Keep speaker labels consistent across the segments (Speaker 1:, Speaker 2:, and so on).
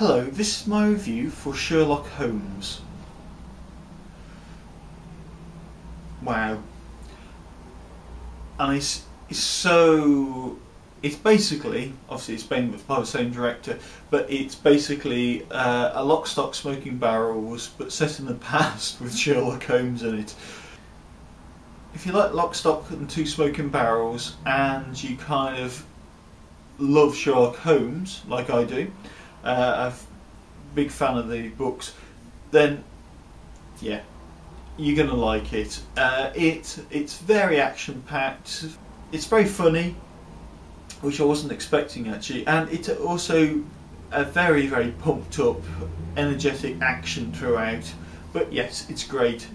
Speaker 1: Hello, this is my review for Sherlock Holmes. Wow. And it's, it's so. It's basically, obviously, it's been by the same director, but it's basically uh, a lock, stock, smoking barrels, but set in the past with Sherlock Holmes in it. If you like Lock, Stock and Two Smoking Barrels, and you kind of love Sherlock Holmes, like I do, uh, a big fan of the books, then yeah, you're gonna like it. Uh, it it's very action packed. It's very funny, which I wasn't expecting actually, and it's also a very very pumped up, energetic action throughout. But yes, it's great.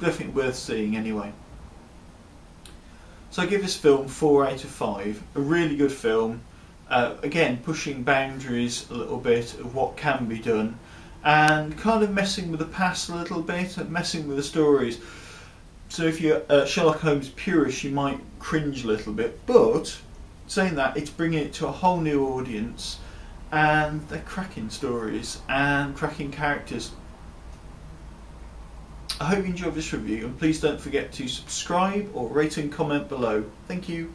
Speaker 1: Definitely worth seeing anyway. So I give this film four out of five. A really good film. Uh, again, pushing boundaries a little bit of what can be done, and kind of messing with the past a little bit, and messing with the stories. So if you're Sherlock Holmes purist, you might cringe a little bit, but saying that, it's bringing it to a whole new audience, and they're cracking stories and cracking characters. I hope you enjoyed this review, and please don't forget to subscribe or rate and comment below. Thank you.